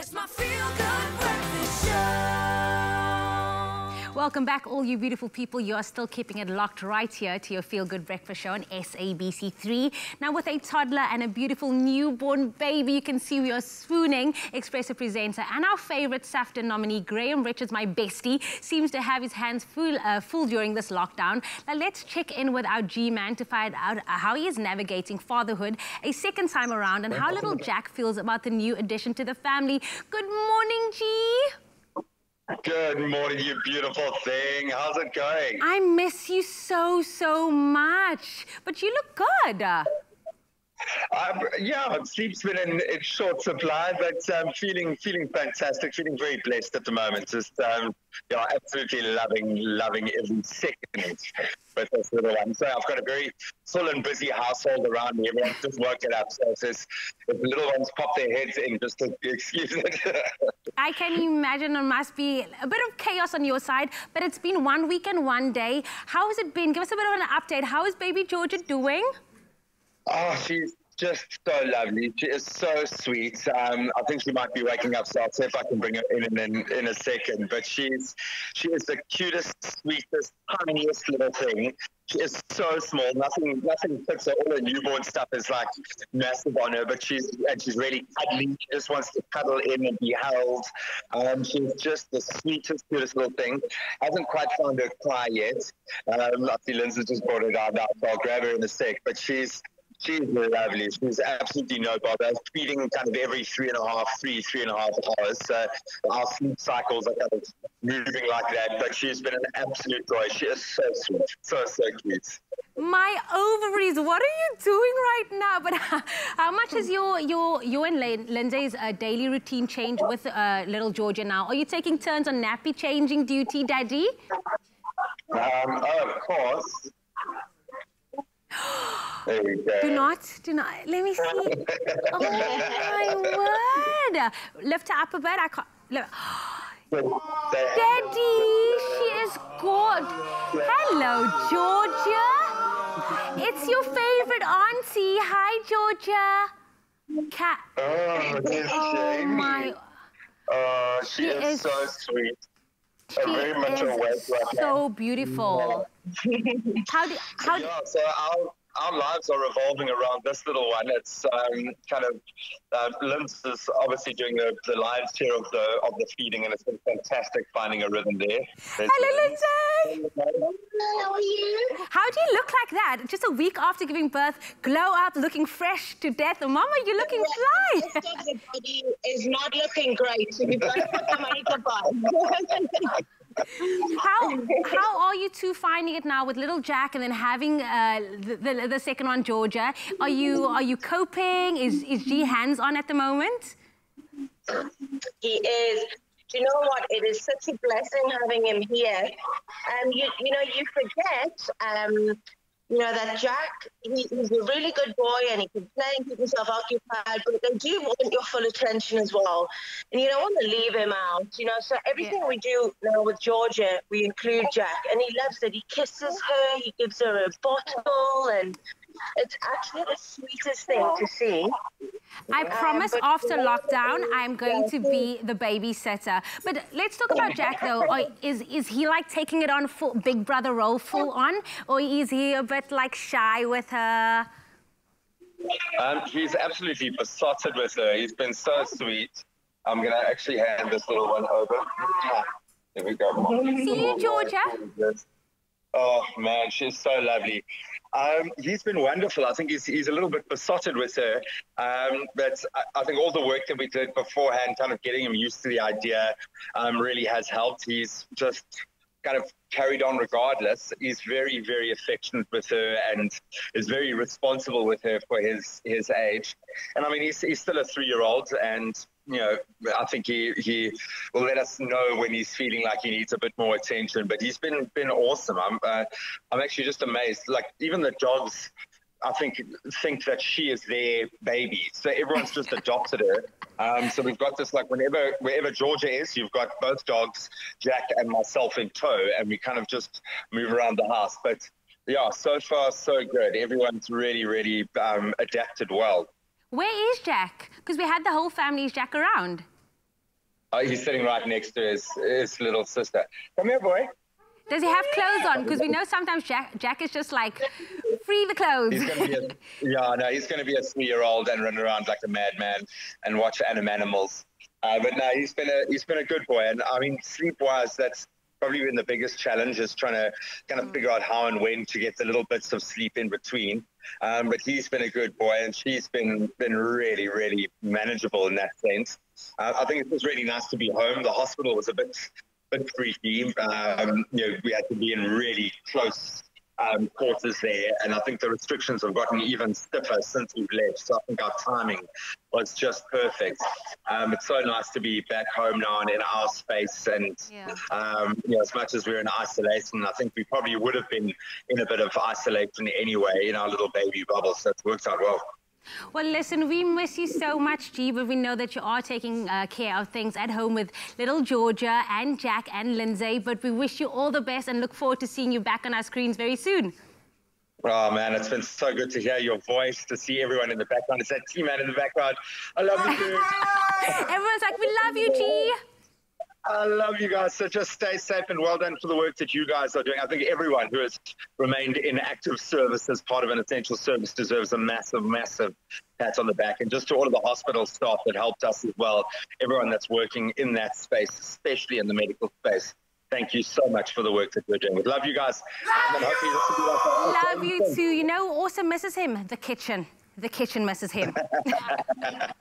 It's my feel good breakfast show. Welcome back, all you beautiful people. You are still keeping it locked right here to your Feel Good Breakfast Show on SABC3. Now, with a toddler and a beautiful newborn baby, you can see we are swooning. Expresso presenter and our favorite SAFTA nominee, Graeme Richards, my bestie, seems to have his hands full, uh, full during this lockdown. Now, let's check in with our G-man to find out how he is navigating fatherhood a second time around and how little Jack feels about the new addition to the family. Good morning, G. Good morning, you beautiful thing. How's it going? I miss you so, so much. But you look good. Um, yeah, sleep's been in, in short supply, but um, feeling feeling fantastic, feeling very blessed at the moment. Just um, yeah, absolutely loving loving every second with this little one. So I've got a very full and busy household around me. Everyone's just woken up, so it's just, if the little ones pop their heads in, just to excuse it. I can imagine it must be a bit of chaos on your side, but it's been one week and one day. How has it been? Give us a bit of an update. How is baby Georgia doing? Oh, she's just so lovely. She is so sweet. Um, I think she might be waking up, so I'll see if I can bring her in in, in a second. But she's she is the cutest, sweetest, tiniest little thing. She is so small. Nothing nothing fits her. All her newborn stuff is like massive on her, but she's and she's really cuddly. She just wants to cuddle in and be held. Um, she's just the sweetest, cutest little thing. Hasn't quite found her cry yet. Um, I see Lindsay just brought her down now, so I'll grab her in a sec. But she's She's lovely. She's absolutely no bother. Feeding kind of every three and a half, three, three and a half hours. So our sleep cycles are kind of moving like that. But she's been an absolute joy. She is so sweet, so so cute. My ovaries, what are you doing right now? But how much is your your your and Lindsay's uh, daily routine change with uh, little Georgia now? Are you taking turns on nappy changing duty, Daddy? Um, oh, of course. There you go. Do not, do not. Let me see. oh my word! Lift her up a bit. I can't. Lift. Daddy, she is good. Hello, Georgia. It's your favorite auntie. Hi, Georgia. Cat. Oh, Oh my. Oh, she, She is, is- so sweet. She very much is so beautiful. How do how yeah, so our, our lives are revolving around this little one. It's um, kind of uh, Linz is obviously doing the, the lion's share of the of the feeding, and it's been fantastic finding a rhythm there. There's Hello, Linz. Lindsay. How are you? How do you look like that? Just a week after giving birth, glow up, looking fresh to death. Mama, you're looking fly. Most of the body is not looking great, so you've got to put the makeup on. How how are you two finding it now with little Jack and then having uh, the, the the second one, Georgia? Are you are you coping? Is is G hands on at the moment? he is. Do you know what? It is such a blessing having him here. Um, you, you know, you forget, um, you know, that Jack, he, he's a really good boy and he can play and keep himself occupied, but they do want your full attention as well. And you don't want to leave him out, you know. So everything we do now with Georgia, we include Jack, and he loves it. He kisses her, he gives her a bottle, and it's actually the sweetest thing to see. I promise but- after lockdown, I'm going to be the babysitter. But let's talk about Jack though. Or is is he like taking it on full big brother role full on, or is he a bit like shy with her? Um, he's absolutely besotted with her. He's been so sweet. I'm gonna actually hand this little one over. There we go. See you, Georgia. Oh man, she's so lovely. Um, he's been wonderful. I think he's, he's a little bit besotted with her. Um, but I, I think all the work that we did beforehand, kind of getting him used to the idea, um, really has helped. He's just kind of carried on regardless. He's very, very affectionate with her and is very responsible with her for his his age. And I mean, he's, he's still a three year old, and you know, I think he he will let us know when he's feeling like he needs a bit more attention. But he's been been awesome. I'm uh, I'm actually just amazed. Like even the dogs. I think think that she is their baby, so everyone's just adopted her. Um, so we've got this like whenever wherever Georgia is, you've got both dogs, Jack and myself in tow, and we kind of just move around the house. But yeah, so far so good. Everyone's really really um, adapted well. Where is Jack? Because we had the whole family's Jack around. Oh, he's sitting right next to his, his little sister. Come here, boy. Does he have clothes on? Because we know sometimes Jack, Jack is just like, free the clothes. He's going to be a, yeah, no, he's going to be a three-year-old and run around like a madman and watch animal animals. Uh, but no, he's been a he's been a good boy, and I mean, sleep-wise, that's probably been the biggest challenge is trying to kind of figure out how and when to get the little bits of sleep in between. Um, but he's been a good boy, and she's been been really, really manageable in that sense. Uh, I think it was really nice to be home. The hospital was a bit bit freaky. Um, you know, we had to be in really close um, quarters there, and I think the restrictions have gotten even stiffer since we've left. So I think our timing was just perfect. Um, it's so nice to be back home now and in our space, and Yeah. um, you know, as much as we're in isolation, I think we probably would have been in a bit of isolation anyway in our little baby bubble. So it's worked out well. Well, listen, we miss you so much, G, but we know that you are taking uh, care of things at home with little Georgia and Jack and Lindsay. But we wish you all the best and look forward to seeing you back on our screens very soon. Oh man, it's been so good to hear your voice, to see everyone in the background. It's that T-man in the background. I love you. too. Everyone's like, we love you, G. I love you guys. So just stay safe and well done for the work that you guys are doing. I think everyone who has remained in active service as part of an essential service deserves a massive, massive pat on the back. And just to all of the hospital staff that helped us as well, everyone that's working in that space, especially in the medical space. Thank you so much for the work that you're doing. We love you guys. This will be Love you too. You know, also misses him. The kitchen. The kitchen misses him.